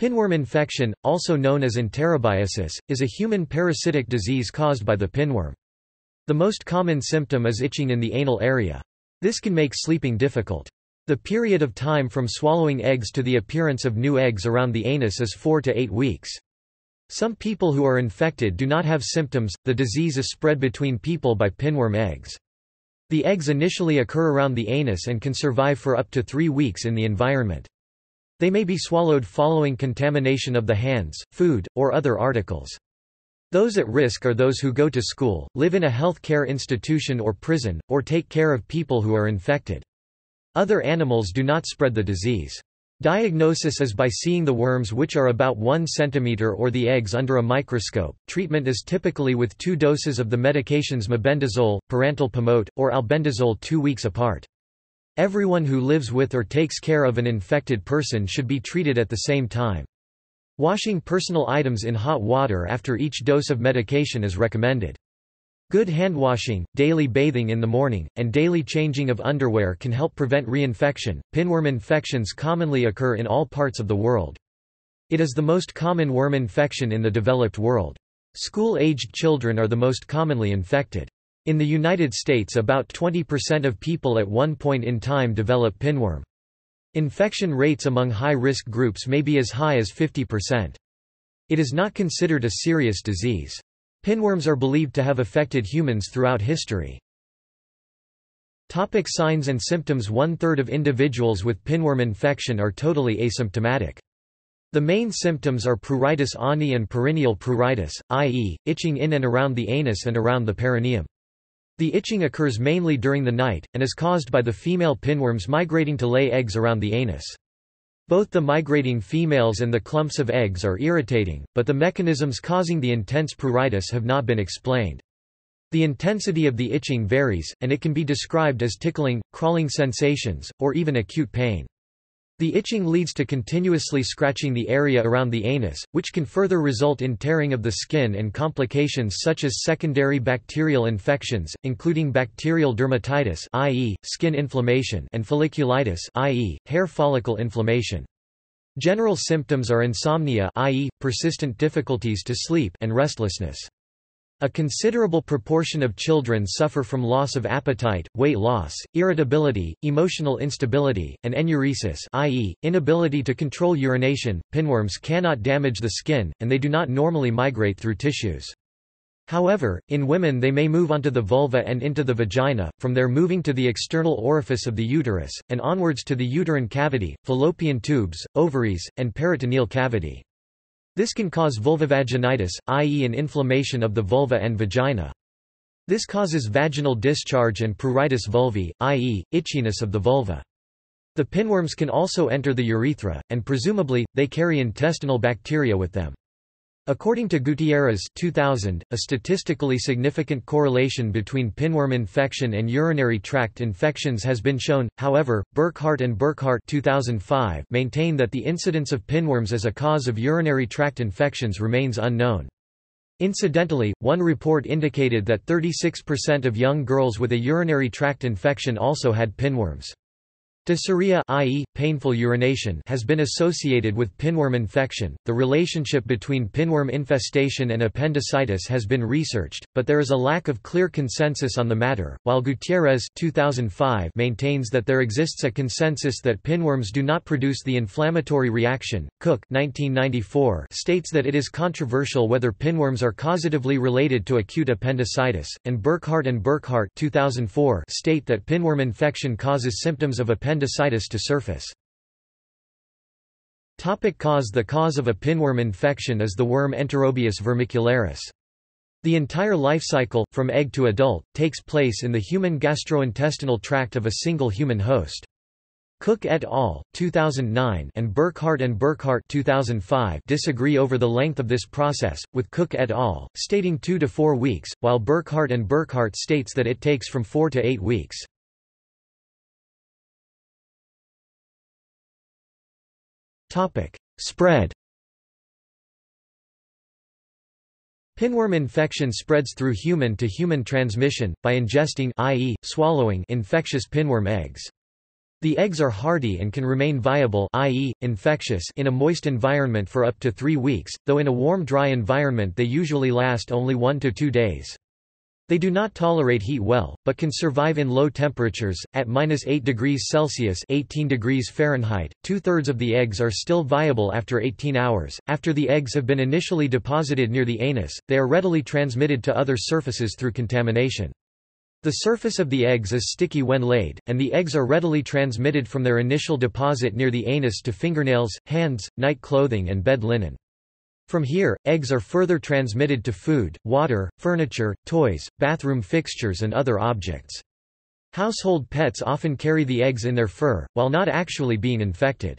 Pinworm infection, also known as enterobiasis, is a human parasitic disease caused by the pinworm. The most common symptom is itching in the anal area. This can make sleeping difficult. The period of time from swallowing eggs to the appearance of new eggs around the anus is 4 to 8 weeks. Some people who are infected do not have symptoms, the disease is spread between people by pinworm eggs. The eggs initially occur around the anus and can survive for up to three weeks in the environment. They may be swallowed following contamination of the hands, food, or other articles. Those at risk are those who go to school, live in a health care institution or prison, or take care of people who are infected. Other animals do not spread the disease. Diagnosis is by seeing the worms which are about 1 cm or the eggs under a microscope. Treatment is typically with two doses of the medications mebendazole, pyrantel pamoate, or albendazole two weeks apart. Everyone who lives with or takes care of an infected person should be treated at the same time. Washing personal items in hot water after each dose of medication is recommended. Good handwashing, daily bathing in the morning, and daily changing of underwear can help prevent reinfection. Pinworm infections commonly occur in all parts of the world. It is the most common worm infection in the developed world. School-aged children are the most commonly infected. In the United States about 20% of people at one point in time develop pinworm. Infection rates among high-risk groups may be as high as 50%. It is not considered a serious disease. Pinworms are believed to have affected humans throughout history. Topic signs and symptoms One-third of individuals with pinworm infection are totally asymptomatic. The main symptoms are pruritus ani and perineal pruritus, i.e., itching in and around the anus and around the perineum. The itching occurs mainly during the night, and is caused by the female pinworms migrating to lay eggs around the anus. Both the migrating females and the clumps of eggs are irritating, but the mechanisms causing the intense pruritus have not been explained. The intensity of the itching varies, and it can be described as tickling, crawling sensations, or even acute pain. The itching leads to continuously scratching the area around the anus, which can further result in tearing of the skin and complications such as secondary bacterial infections, including bacterial dermatitis i.e., skin inflammation and folliculitis i.e., hair follicle inflammation. General symptoms are insomnia i.e., persistent difficulties to sleep and restlessness. A considerable proportion of children suffer from loss of appetite, weight loss, irritability, emotional instability, and enuresis i.e., inability to control urination. Pinworms cannot damage the skin, and they do not normally migrate through tissues. However, in women they may move onto the vulva and into the vagina, from there moving to the external orifice of the uterus, and onwards to the uterine cavity, fallopian tubes, ovaries, and peritoneal cavity. This can cause vulvovaginitis, i.e. an inflammation of the vulva and vagina. This causes vaginal discharge and pruritus vulvae, i.e., itchiness of the vulva. The pinworms can also enter the urethra, and presumably, they carry intestinal bacteria with them. According to Gutierrez 2000, a statistically significant correlation between pinworm infection and urinary tract infections has been shown, however, Burkhardt and Burkhardt 2005 maintain that the incidence of pinworms as a cause of urinary tract infections remains unknown. Incidentally, one report indicated that 36% of young girls with a urinary tract infection also had pinworms. Dysuria i.e., painful urination has been associated with pinworm infection. The relationship between pinworm infestation and appendicitis has been researched, but there is a lack of clear consensus on the matter. While Gutierrez 2005 maintains that there exists a consensus that pinworms do not produce the inflammatory reaction, Cook 1994 states that it is controversial whether pinworms are causatively related to acute appendicitis, and Burkhardt and Burkhardt 2004 state that pinworm infection causes symptoms of appendicitis appendicitis to surface. Topic cause The cause of a pinworm infection is the worm Enterobius vermicularis. The entire life cycle, from egg to adult, takes place in the human gastrointestinal tract of a single human host. Cook et al. 2009 and Burkhardt and Burkhardt 2005 disagree over the length of this process, with Cook et al. stating 2 to 4 weeks, while Burkhardt and Burkhardt states that it takes from 4 to 8 weeks. Topic: Spread. Pinworm infection spreads through human to human transmission by ingesting i.e., swallowing infectious pinworm eggs. The eggs are hardy and can remain viable i.e., infectious in a moist environment for up to three weeks, though in a warm dry environment they usually last only one to two days. They do not tolerate heat well, but can survive in low temperatures. At minus 8 degrees Celsius (18 degrees Fahrenheit), two-thirds of the eggs are still viable after 18 hours. After the eggs have been initially deposited near the anus, they are readily transmitted to other surfaces through contamination. The surface of the eggs is sticky when laid, and the eggs are readily transmitted from their initial deposit near the anus to fingernails, hands, night clothing and bed linen. From here, eggs are further transmitted to food, water, furniture, toys, bathroom fixtures and other objects. Household pets often carry the eggs in their fur, while not actually being infected.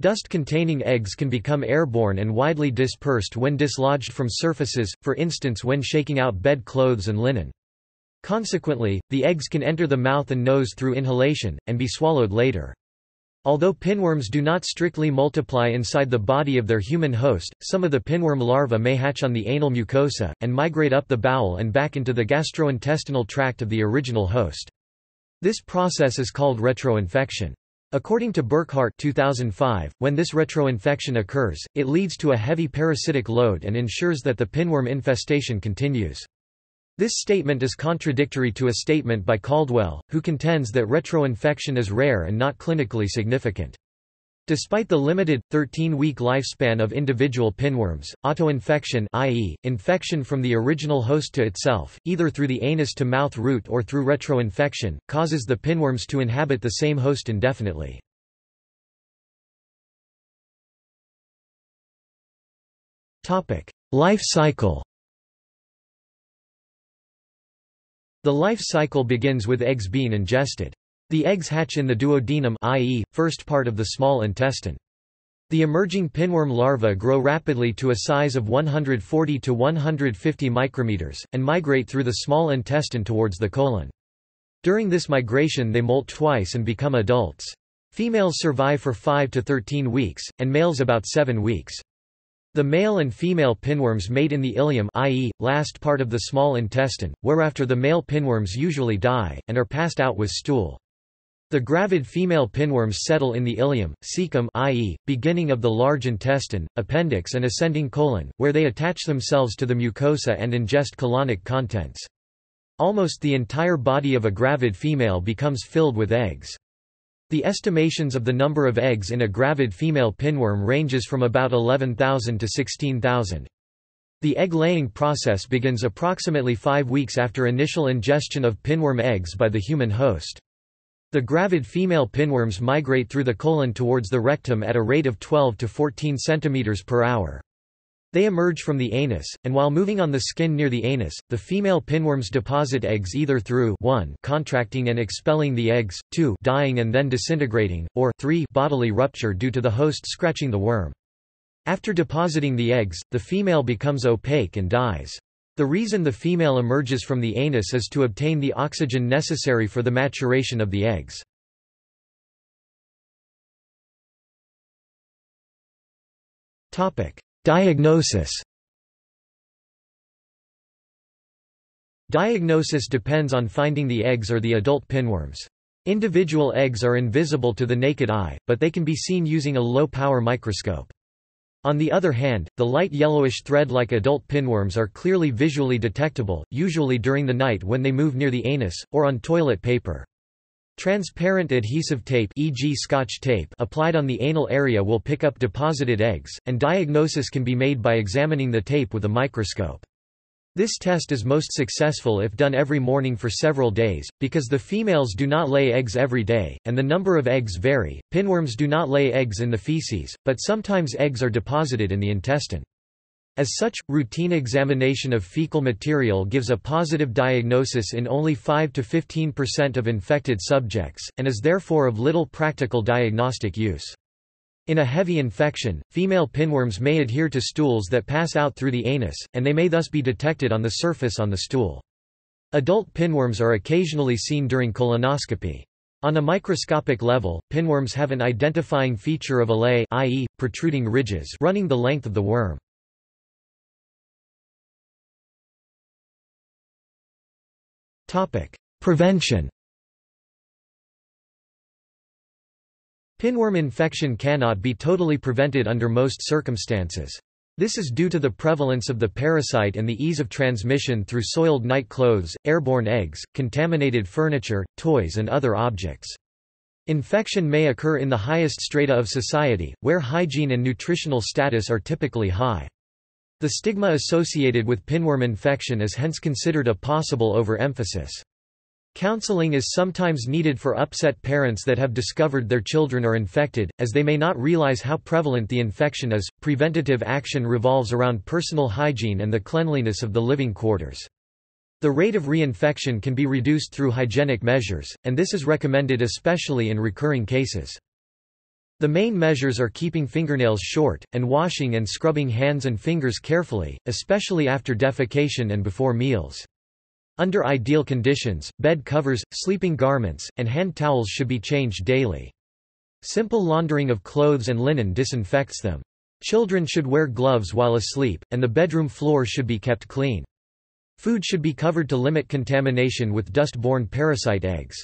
Dust containing eggs can become airborne and widely dispersed when dislodged from surfaces, for instance when shaking out bed clothes and linen. Consequently, the eggs can enter the mouth and nose through inhalation, and be swallowed later. Although pinworms do not strictly multiply inside the body of their human host, some of the pinworm larvae may hatch on the anal mucosa, and migrate up the bowel and back into the gastrointestinal tract of the original host. This process is called retroinfection. According to Burkhardt 2005, when this retroinfection occurs, it leads to a heavy parasitic load and ensures that the pinworm infestation continues. This statement is contradictory to a statement by Caldwell, who contends that retroinfection is rare and not clinically significant. Despite the limited, 13-week lifespan of individual pinworms, autoinfection i.e., infection from the original host to itself, either through the anus-to-mouth route or through retroinfection, causes the pinworms to inhabit the same host indefinitely. Life cycle The life cycle begins with eggs being ingested. The eggs hatch in the duodenum i.e., first part of the small intestine. The emerging pinworm larvae grow rapidly to a size of 140 to 150 micrometers, and migrate through the small intestine towards the colon. During this migration they molt twice and become adults. Females survive for 5 to 13 weeks, and males about 7 weeks. The male and female pinworms mate in the ileum i.e., last part of the small intestine, whereafter the male pinworms usually die, and are passed out with stool. The gravid female pinworms settle in the ileum, cecum i.e., beginning of the large intestine, appendix and ascending colon, where they attach themselves to the mucosa and ingest colonic contents. Almost the entire body of a gravid female becomes filled with eggs. The estimations of the number of eggs in a gravid female pinworm ranges from about 11,000 to 16,000. The egg-laying process begins approximately five weeks after initial ingestion of pinworm eggs by the human host. The gravid female pinworms migrate through the colon towards the rectum at a rate of 12 to 14 cm per hour. They emerge from the anus, and while moving on the skin near the anus, the female pinworms deposit eggs either through 1 contracting and expelling the eggs, 2 dying and then disintegrating, or 3 bodily rupture due to the host scratching the worm. After depositing the eggs, the female becomes opaque and dies. The reason the female emerges from the anus is to obtain the oxygen necessary for the maturation of the eggs. Topic: Diagnosis Diagnosis depends on finding the eggs or the adult pinworms. Individual eggs are invisible to the naked eye, but they can be seen using a low-power microscope. On the other hand, the light yellowish thread-like adult pinworms are clearly visually detectable, usually during the night when they move near the anus, or on toilet paper. Transparent adhesive tape e.g. scotch tape applied on the anal area will pick up deposited eggs, and diagnosis can be made by examining the tape with a microscope. This test is most successful if done every morning for several days, because the females do not lay eggs every day, and the number of eggs vary. Pinworms do not lay eggs in the feces, but sometimes eggs are deposited in the intestine. As such, routine examination of fecal material gives a positive diagnosis in only 5 to 15% of infected subjects, and is therefore of little practical diagnostic use. In a heavy infection, female pinworms may adhere to stools that pass out through the anus, and they may thus be detected on the surface on the stool. Adult pinworms are occasionally seen during colonoscopy. On a microscopic level, pinworms have an identifying feature of alae i.e., protruding ridges running the length of the worm. Prevention Pinworm infection cannot be totally prevented under most circumstances. This is due to the prevalence of the parasite and the ease of transmission through soiled night clothes, airborne eggs, contaminated furniture, toys and other objects. Infection may occur in the highest strata of society, where hygiene and nutritional status are typically high. The stigma associated with pinworm infection is hence considered a possible overemphasis. Counseling is sometimes needed for upset parents that have discovered their children are infected, as they may not realize how prevalent the infection is. Preventative action revolves around personal hygiene and the cleanliness of the living quarters. The rate of reinfection can be reduced through hygienic measures, and this is recommended especially in recurring cases. The main measures are keeping fingernails short, and washing and scrubbing hands and fingers carefully, especially after defecation and before meals. Under ideal conditions, bed covers, sleeping garments, and hand towels should be changed daily. Simple laundering of clothes and linen disinfects them. Children should wear gloves while asleep, and the bedroom floor should be kept clean. Food should be covered to limit contamination with dust-borne parasite eggs.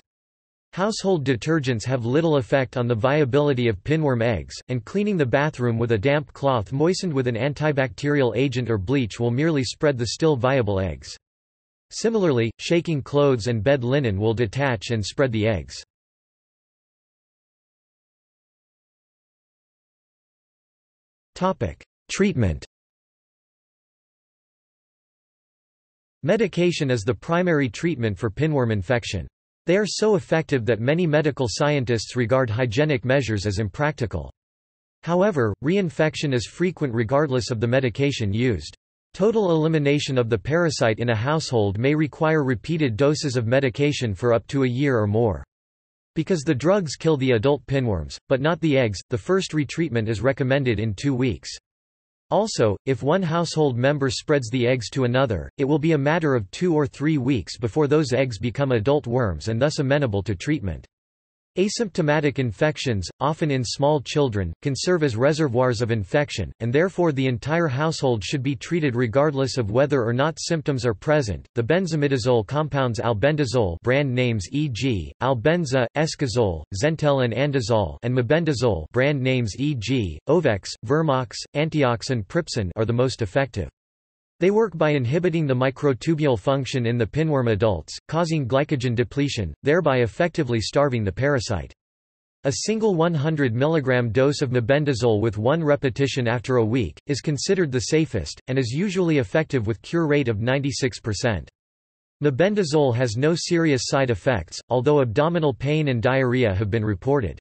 Household detergents have little effect on the viability of pinworm eggs, and cleaning the bathroom with a damp cloth moistened with an antibacterial agent or bleach will merely spread the still viable eggs. Similarly, shaking clothes and bed linen will detach and spread the eggs. Treatment Medication is the primary treatment for pinworm infection. They are so effective that many medical scientists regard hygienic measures as impractical. However, reinfection is frequent regardless of the medication used. Total elimination of the parasite in a household may require repeated doses of medication for up to a year or more. Because the drugs kill the adult pinworms, but not the eggs, the first retreatment is recommended in two weeks. Also, if one household member spreads the eggs to another, it will be a matter of two or three weeks before those eggs become adult worms and thus amenable to treatment. Asymptomatic infections, often in small children, can serve as reservoirs of infection, and therefore the entire household should be treated regardless of whether or not symptoms are present. The benzimidazole compounds albendazole, brand names e.g., Albenza, Eskazole, Zentel and Andazol, and mebendazole, brand names e.g., Ovex, Vermox, Antiox and Pripsen, are the most effective. They work by inhibiting the microtubule function in the pinworm adults, causing glycogen depletion, thereby effectively starving the parasite. A single 100 mg dose of mebendazole with one repetition after a week, is considered the safest, and is usually effective with cure rate of 96%. Mebendazole has no serious side effects, although abdominal pain and diarrhea have been reported.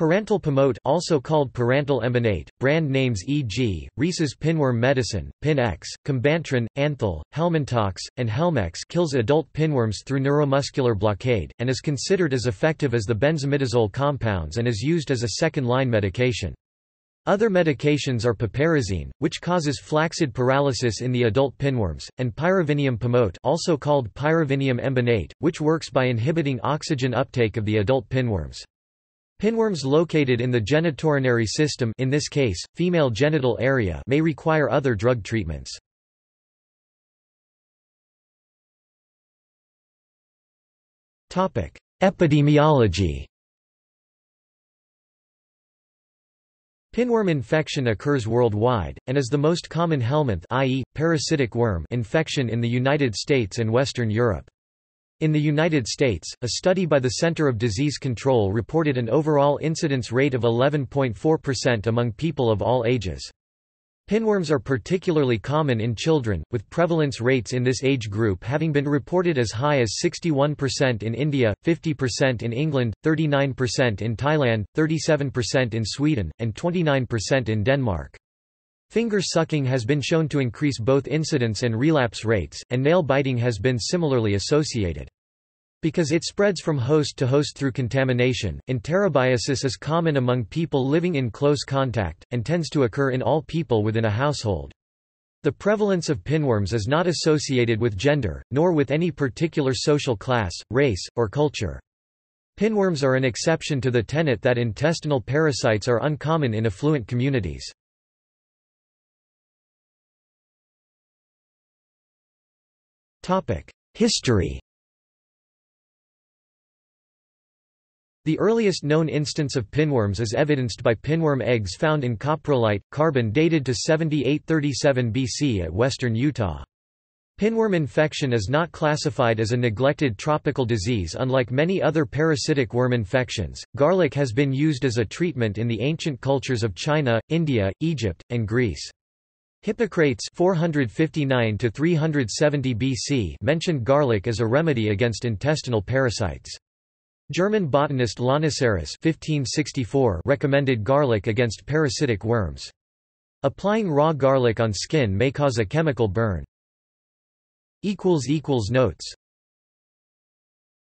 Pyrantel pamoate also called pyrantel embonate, brand names e.g., Reese's Pinworm Medicine, Pin-X, Combantrin, Anthel, Helmintox, and Helmex kills adult pinworms through neuromuscular blockade, and is considered as effective as the benzimidazole compounds and is used as a second-line medication. Other medications are piperazine, which causes flaccid paralysis in the adult pinworms, and pyrvinium pamoate also called pyrvinium embonate, which works by inhibiting oxygen uptake of the adult pinworms. Pinworms located in the genitourinary system in this case, female genital area may require other drug treatments. Epidemiology Pinworm infection occurs worldwide, and is the most common helminth i.e., parasitic worm infection in the United States and Western Europe. In the United States, a study by the Center of Disease Control reported an overall incidence rate of 11.4% among people of all ages. Pinworms are particularly common in children, with prevalence rates in this age group having been reported as high as 61% in India, 50% in England, 39% in Thailand, 37% in Sweden, and 29% in Denmark. Finger sucking has been shown to increase both incidence and relapse rates, and nail biting has been similarly associated. Because it spreads from host to host through contamination, enterobiasis is common among people living in close contact, and tends to occur in all people within a household. The prevalence of pinworms is not associated with gender, nor with any particular social class, race, or culture. Pinworms are an exception to the tenet that intestinal parasites are uncommon in affluent communities. History The earliest known instance of pinworms is evidenced by pinworm eggs found in coprolite, carbon dated to 7837 BC at western Utah. Pinworm infection is not classified as a neglected tropical disease unlike many other parasitic worm infections. Garlic has been used as a treatment in the ancient cultures of China, India, Egypt, and Greece. Hippocrates 459 370 BC mentioned garlic as a remedy against intestinal parasites. German botanist Lonicerus 1564 recommended garlic against parasitic worms. Applying raw garlic on skin may cause a chemical burn. Notes